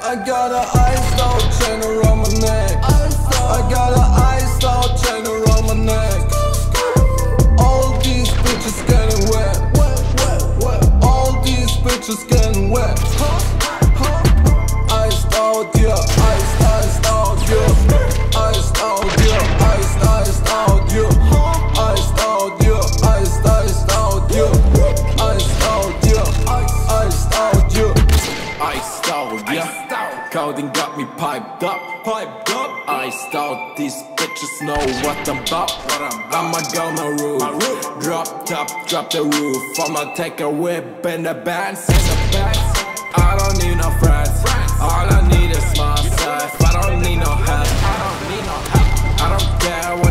I got a iced out chain around my neck. I got a iced out chain around my neck. All these bitches getting wet. All these bitches getting wet. Iced out, yeah. Coding got me piped up, piped up. Iced out, these bitches know what I'm about. I'ma go my roof, drop top, drop the roof. I'ma take a whip and the bands, and the bands. I don't need no friends, all I need is myself. I don't need no help, I don't need no help. I don't care what